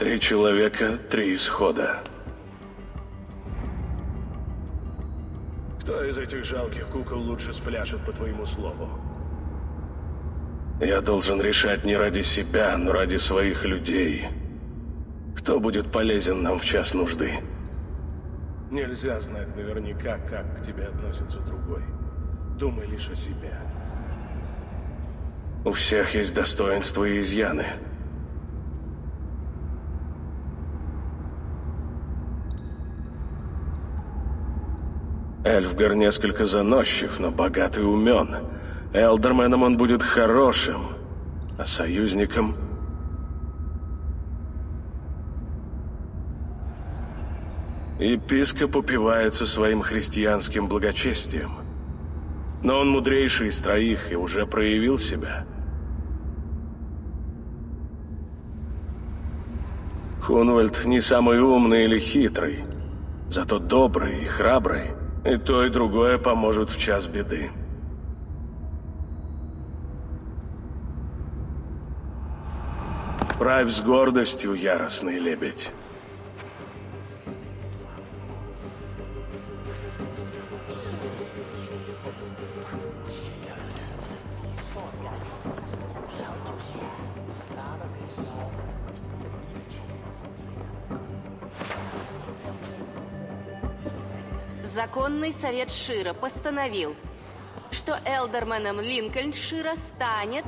Три человека, три исхода. Кто из этих жалких кукол лучше спляшет по твоему слову? Я должен решать не ради себя, но ради своих людей. Кто будет полезен нам в час нужды? Нельзя знать наверняка, как к тебе относится другой. Думай лишь о себе. У всех есть достоинства и изъяны. Эльфгар несколько заносчив, но богат и умен. Элдерменом он будет хорошим, а союзником... Епископ упивается своим христианским благочестием. Но он мудрейший из троих и уже проявил себя. Хунвальд не самый умный или хитрый, зато добрый и храбрый. И то, и другое поможет в час беды. Правь с гордостью, яростный лебедь. Законный совет Шира постановил, что элдерменом Линкольншира станет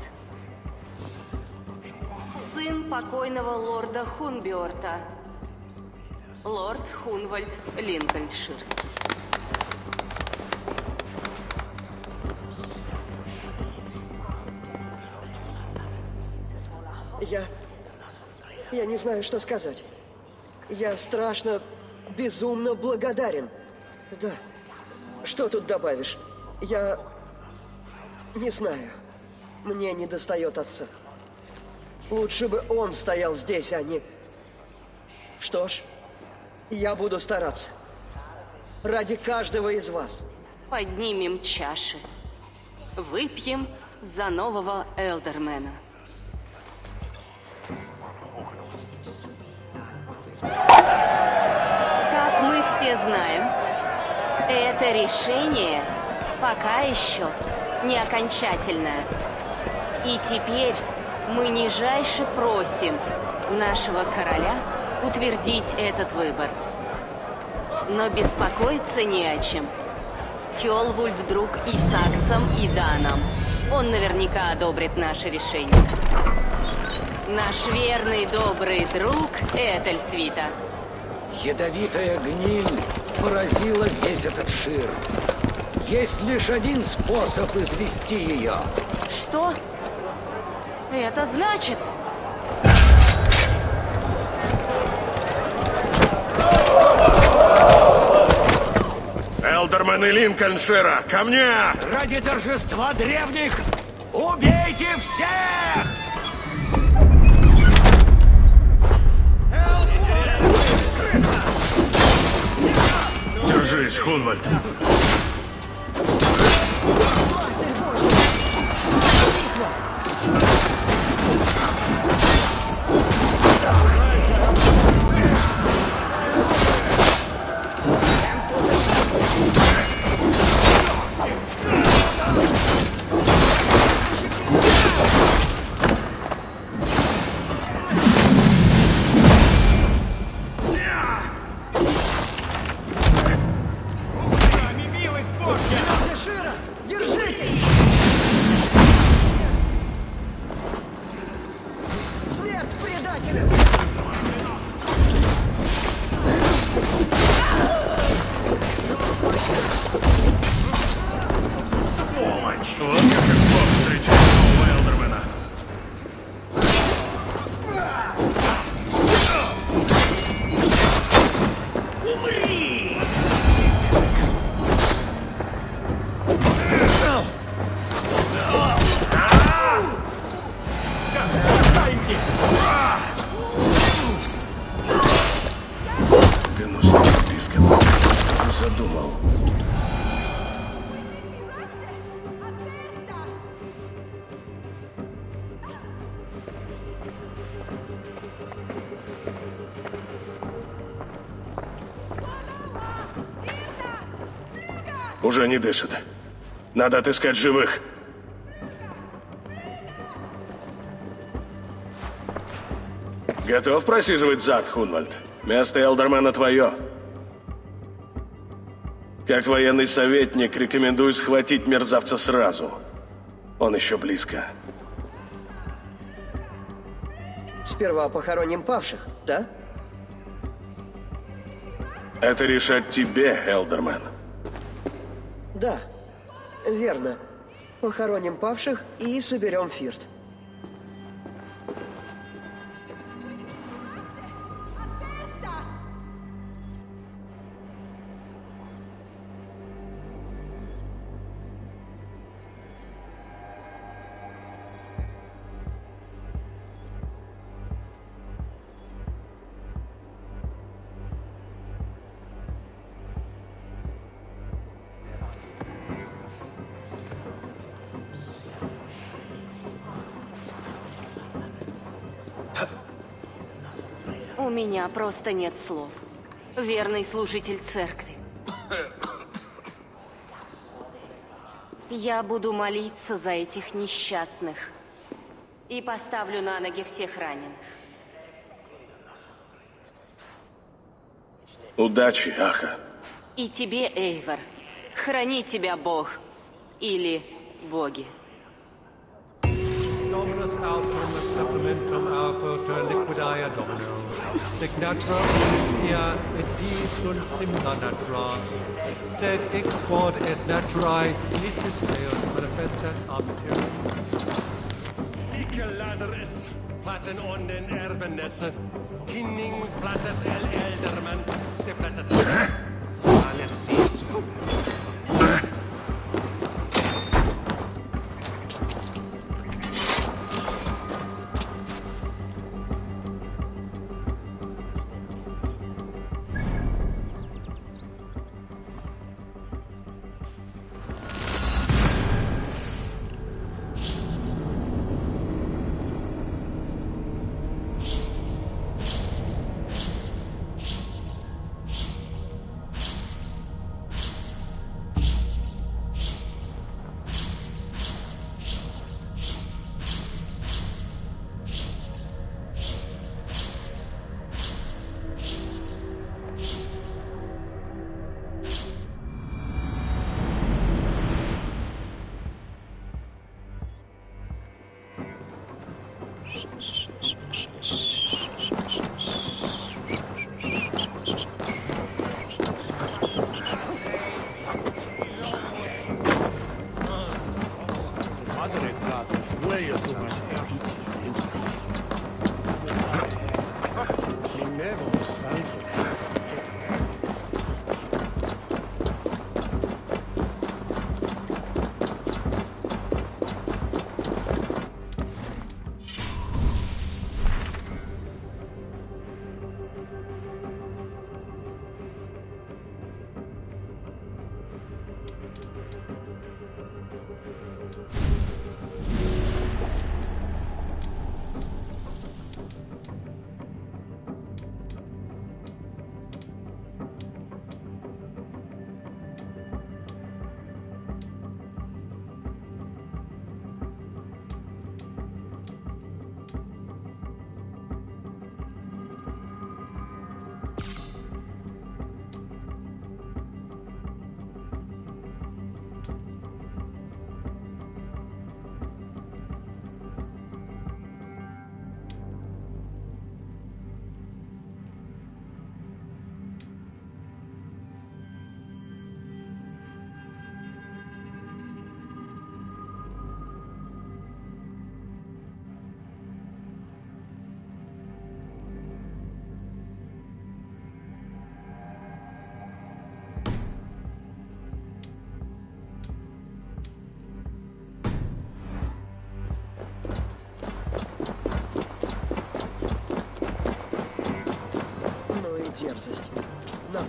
сын покойного лорда Хунбиорта, лорд Хунвальд Линкольнширский. Я... Я не знаю, что сказать. Я страшно, безумно благодарен. Да. Что тут добавишь? Я... Не знаю. Мне не достает отца. Лучше бы он стоял здесь, а не... Что ж, я буду стараться. Ради каждого из вас. Поднимем чаши. Выпьем за нового Элдермена. Как решение пока еще не окончательное. И теперь мы нижайше просим нашего короля утвердить этот выбор. Но беспокоиться не о чем. Кёлвульф друг и Саксом, и Даном. Он наверняка одобрит наше решение. Наш верный добрый друг Этельсвита. Ядовитая гниль поразила весь этот шир. Есть лишь один способ извести ее. Что? Это значит... Элдермен и Линкольншира, ко мне! Ради торжества древних убейте всех! Держись, Хунвальд. Уже не дышит. Надо отыскать живых. Готов просиживать зад, Хунвальд? Место Элдермана твое. Как военный советник, рекомендую схватить мерзавца сразу. Он еще близко. Сперва похороним павших, да? Это решать тебе, Элдермен. Да, верно. Похороним павших и соберем фирт. Меня просто нет слов. Верный служитель церкви. Я буду молиться за этих несчастных. И поставлю на ноги всех раненых. Удачи, Аха. И тебе, Эйвор. Храни тебя Бог. Или боги. Supplementum autor liquidae domino. Signatra et sunt simna natura. Sed hic quod est naturae nisis Deus manifestat abitur. Ike platen onden erbenes, kinning platet el elderman, se platet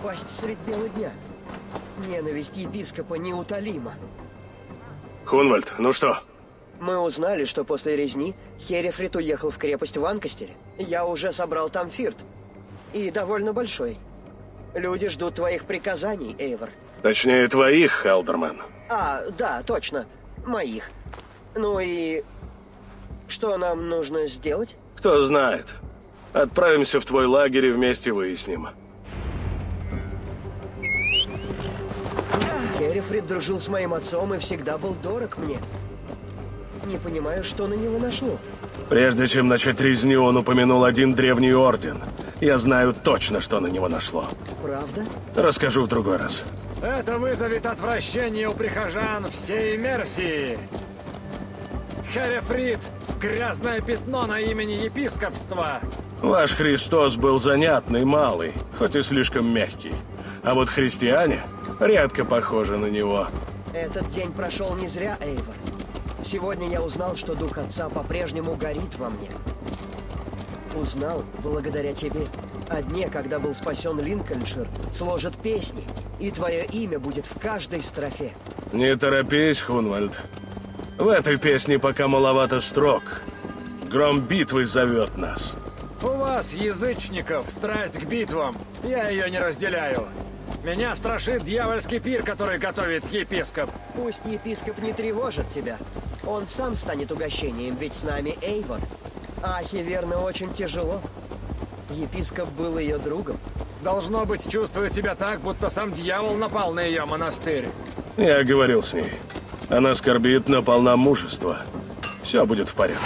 Напасть средь бела дня. Ненависть епископа неутолима. Хунвальд, ну что? Мы узнали, что после резни Херефрит уехал в крепость в Анкастере. Я уже собрал там фирт. И довольно большой. Люди ждут твоих приказаний, Эйвор. Точнее, твоих, Хелдерман. А, да, точно. Моих. Ну и... Что нам нужно сделать? Кто знает. Отправимся в твой лагерь и вместе выясним. Керрифрид дружил с моим отцом и всегда был дорог мне. Не понимаю, что на него нашло. Прежде чем начать резню, он упомянул один древний орден. Я знаю точно, что на него нашло. Правда? Расскажу в другой раз. Это вызовет отвращение у прихожан всей Мерсии. Херефрид — грязное пятно на имени епископства. Ваш Христос был занятный, малый, хоть и слишком мягкий. А вот христиане редко похожи на него. Этот день прошел не зря, Эйвор. Сегодня я узнал, что дух отца по-прежнему горит во мне. Узнал благодаря тебе. О дне, когда был спасен Линкольншир, сложат песни, и твое имя будет в каждой строфе. Не торопись, Хунвальд. В этой песне пока маловато строк. Гром битвы зовет нас. У вас, язычников, страсть к битвам. Я ее не разделяю. Меня страшит дьявольский пир, который готовит епископ. Пусть епископ не тревожит тебя. Он сам станет угощением, ведь с нами Эйвор. Ахе, верно, очень тяжело. Епископ был ее другом. Должно быть, чувствует себя так, будто сам дьявол напал на ее монастырь. Я говорил с ней. Она скорбит, но полна мужества. Все будет в порядке.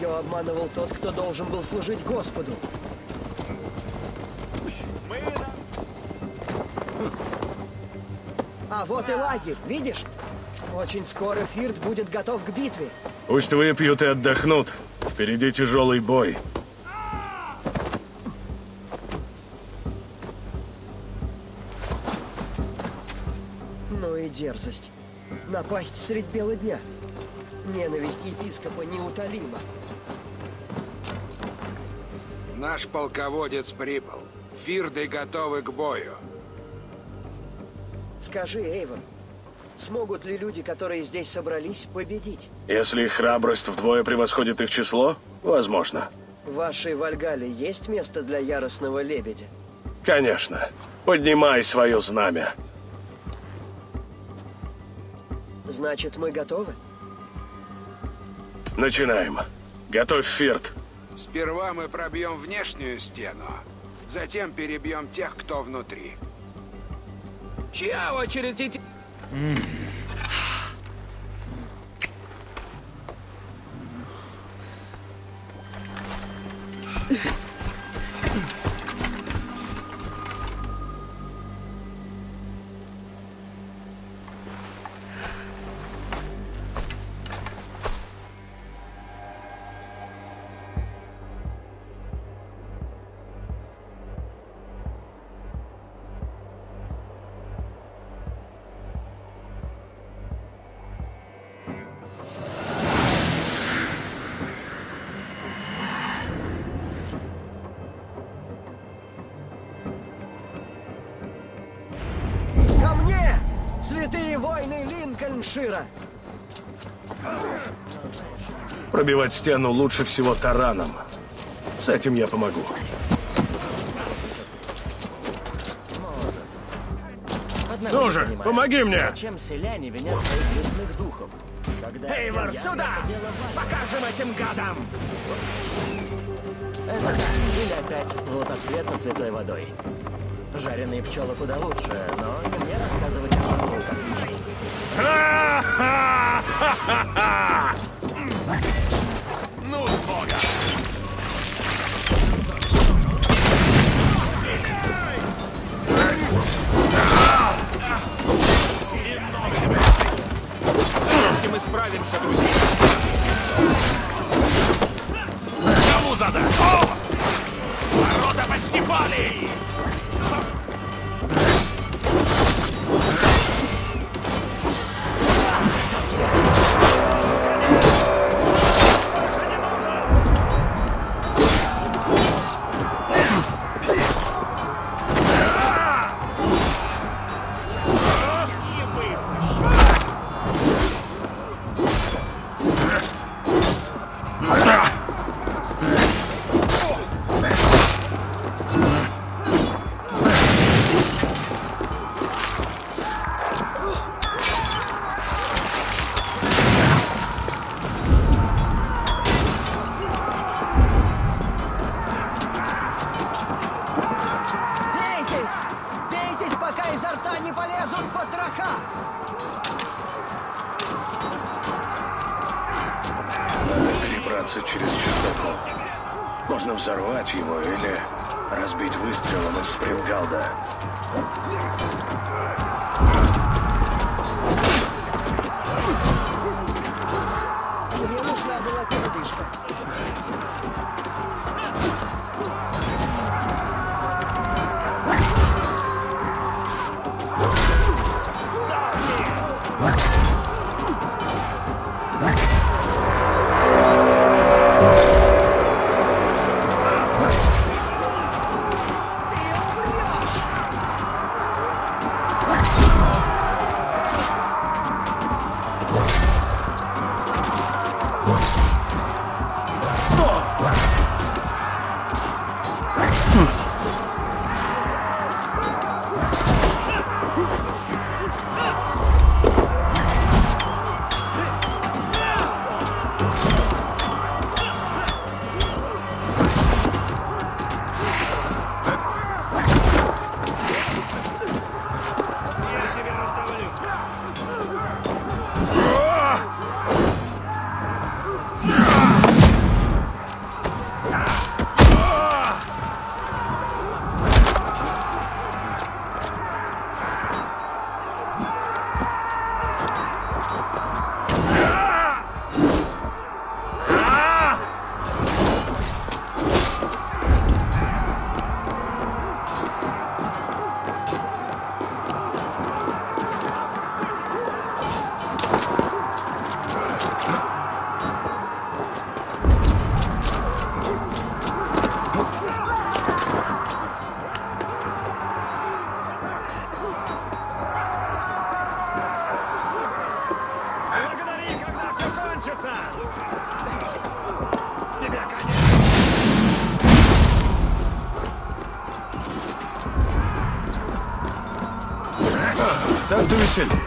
Ее обманывал тот, кто должен был служить Господу. А вот и лагерь, видишь? Очень скоро Фирт будет готов к битве. Пусть выпьют и отдохнут. Впереди тяжелый бой. Ну и дерзость. Напасть средь бела дня. Ненависть епископа неутолима. Наш полководец прибыл. Фирды готовы к бою. Скажи, Эйвен, смогут ли люди, которые здесь собрались, победить? Если их храбрость вдвое превосходит их число, возможно. В вашей Вальгале есть место для яростного лебедя? Конечно. Поднимай свое знамя. Значит, мы готовы? Начинаем. Готовь фирт. Сперва мы пробьем внешнюю стену, затем перебьем тех, кто внутри. Чья очередь идти? Святые войны Линкольншира! Пробивать стену лучше всего тараном. С этим я помогу. Ну же, помоги мне! Чем селяне винят своих лесных духов? Когда Эйвор, сюда! Покажем этим гадам! Это. Или опять золотоцвет со святой водой. Жареные пчелы куда лучше, но не мне рассказывать о науках. Ну, с! Вместе мы справимся, друзья! Можно взорвать его или разбить выстрелом из спрингалда. Мне нужна была передышка. Action.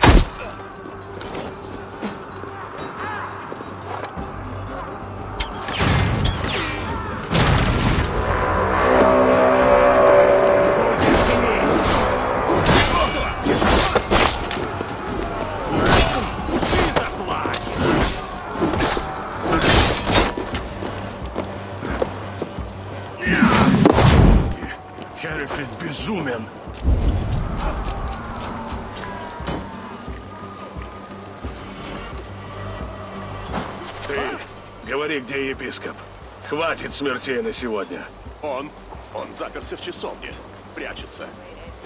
Хватит смертей на сегодня. Он? Он заперся в часовне. Прячется.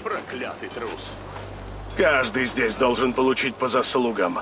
Проклятый трус. Каждый здесь должен получить по заслугам.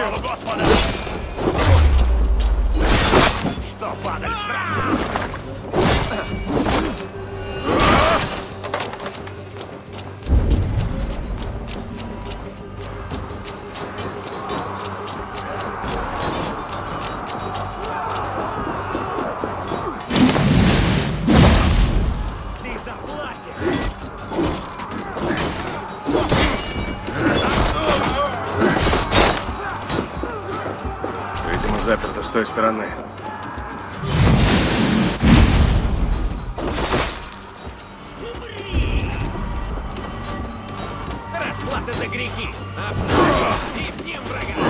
Sure. С той стороны. Расплата за грехи! Обнажь и с ним врага!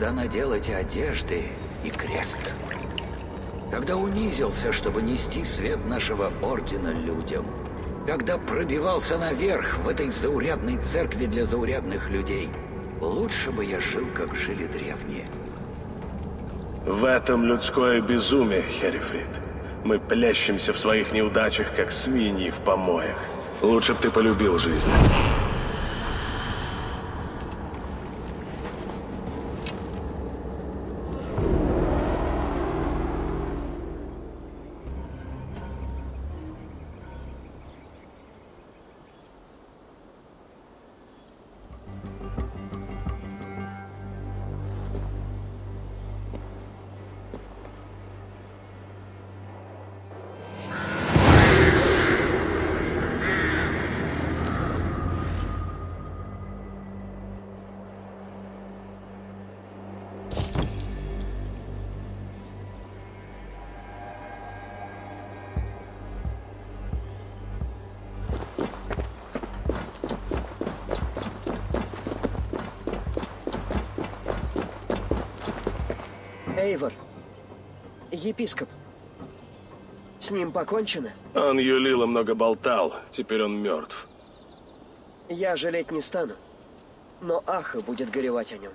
Когда надел эти одежды и крест. Когда унизился, чтобы нести свет нашего ордена людям. Когда пробивался наверх в этой заурядной церкви для заурядных людей. Лучше бы я жил, как жили древние. В этом людское безумие, Херрифрид. Мы плещемся в своих неудачах, как свиньи в помоях. Лучше б ты полюбил жизнь. Епископ. С ним покончено? Он юлил и много болтал, теперь он мертв. Я жалеть не стану. Но Аха будет горевать о нем.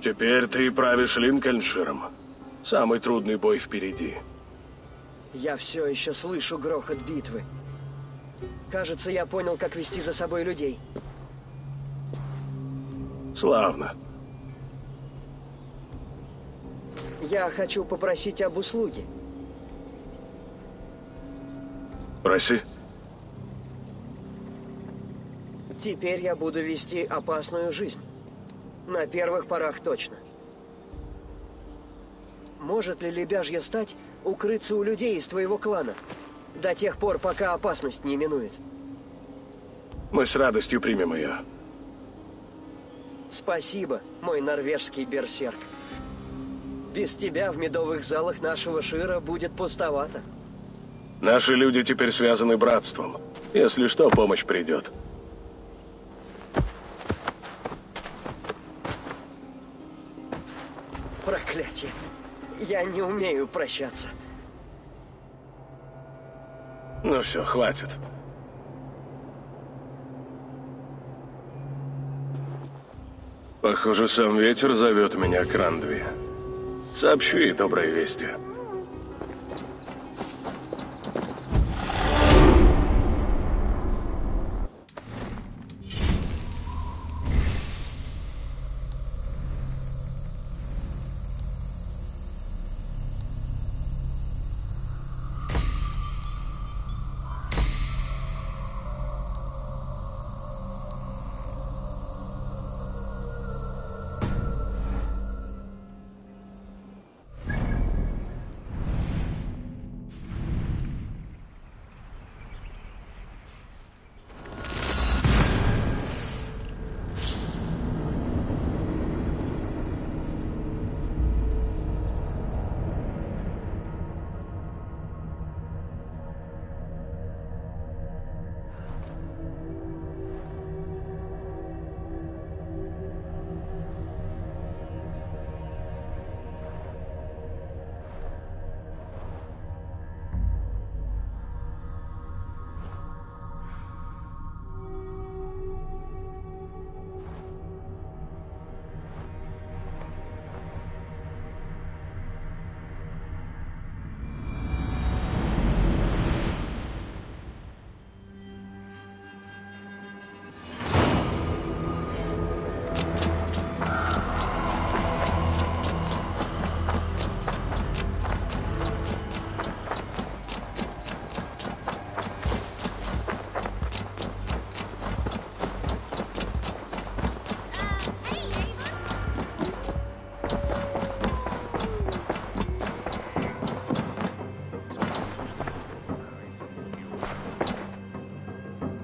Теперь ты правишь Линкольнширом. Самый трудный бой впереди. Я все еще слышу грохот битвы. Кажется, я понял, как вести за собой людей. Славно. Я хочу попросить об услуге. Проси. Теперь я буду вести опасную жизнь. На первых порах точно. Может ли лебяжья стать укрыться у людей из твоего клана? До тех пор, пока опасность не минует. Мы с радостью примем ее. Спасибо, мой норвежский берсерк. Без тебя в медовых залах нашего Шира будет пустовато. Наши люди теперь связаны братством. Если что, помощь придет. Проклятие. Я не умею прощаться. Ну все, хватит. Похоже, сам ветер зовет меня к Рандви. Сообщу ей добрые вести.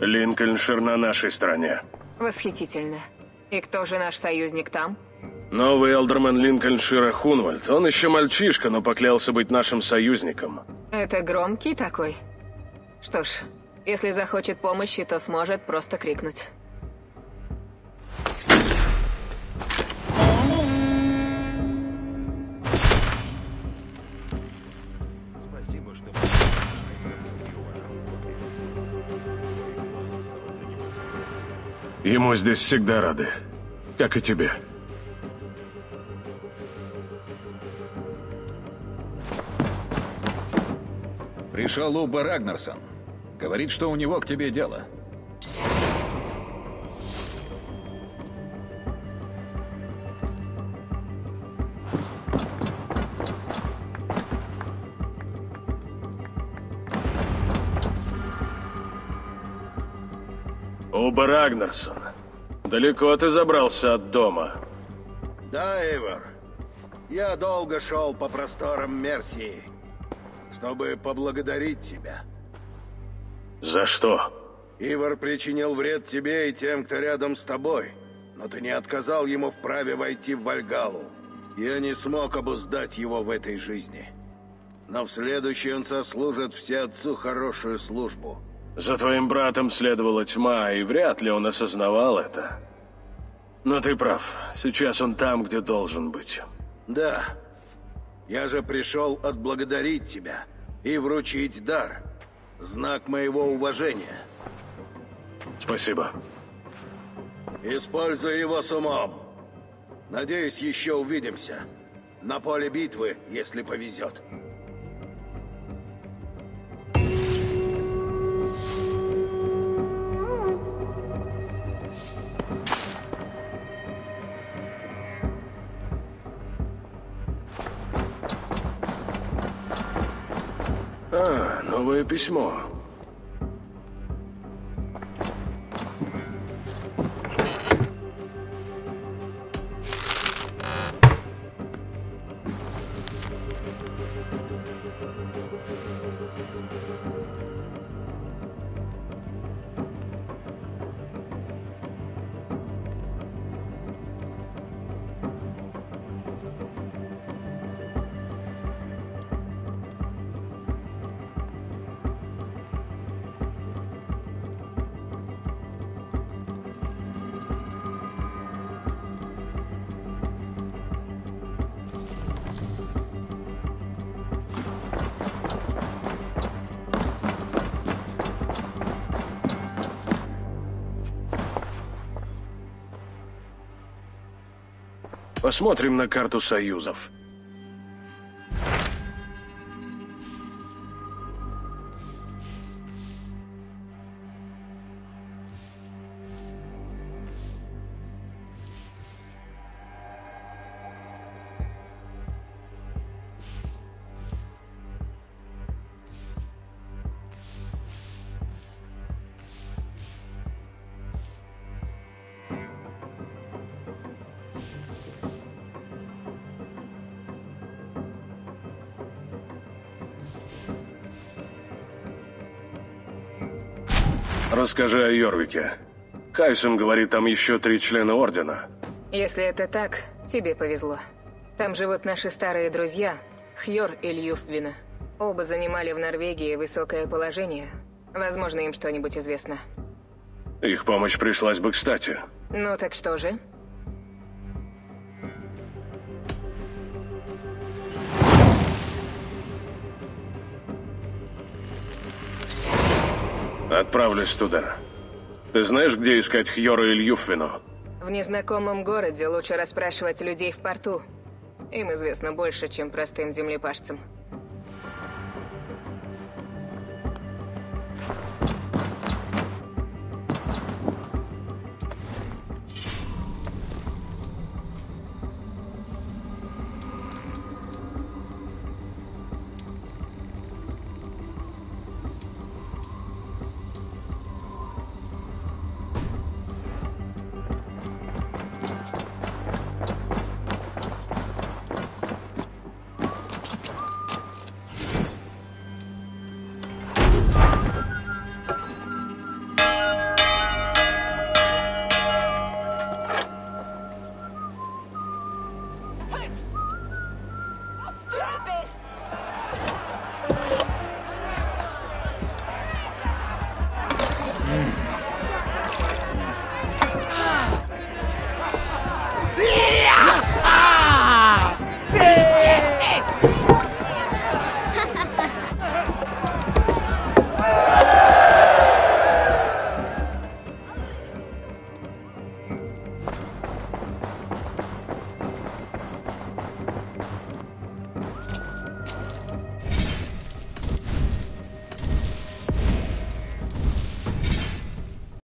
Линкольншир на нашей стороне. Восхитительно. И кто же наш союзник там? Новый элдермен Линкольншира Хунвальд. Он еще мальчишка, но поклялся быть нашим союзником. Это громкий такой? Что ж, если захочет помощи, то сможет просто крикнуть. Ему здесь всегда рады. Как и тебе. Пришел Уба Рагнарсон. Говорит, что у него к тебе дело. Уба Рагнарсон. Далеко ты забрался от дома. Да, Эйвор. Я долго шел по просторам Мерсии, чтобы поблагодарить тебя. За что? Ивар причинил вред тебе и тем, кто рядом с тобой, но ты не отказал ему в праве войти в Вальгалу. Я не смог обуздать его в этой жизни. Но в следующей он сослужит все отцу хорошую службу. За твоим братом следовала тьма, и вряд ли он осознавал это. Но ты прав. Сейчас он там, где должен быть. Да. Я же пришел отблагодарить тебя и вручить дар. Знак моего уважения. Спасибо. Используй его с умом. Надеюсь, еще увидимся. На поле битвы, если повезет. А, новое письмо. Посмотрим на карту союзов. Расскажи о Йорвике. Хайсон говорит, там еще три члена Ордена. Если это так, тебе повезло. Там живут наши старые друзья, Хьор и Льюфвина. Оба занимали в Норвегии высокое положение. Возможно, им что-нибудь известно. Их помощь пришлась бы кстати. Ну так что же? Отправлюсь туда. Ты знаешь, где искать Хьора и Льюфвину? В незнакомом городе лучше расспрашивать людей в порту. Им известно больше, чем простым землепашцам.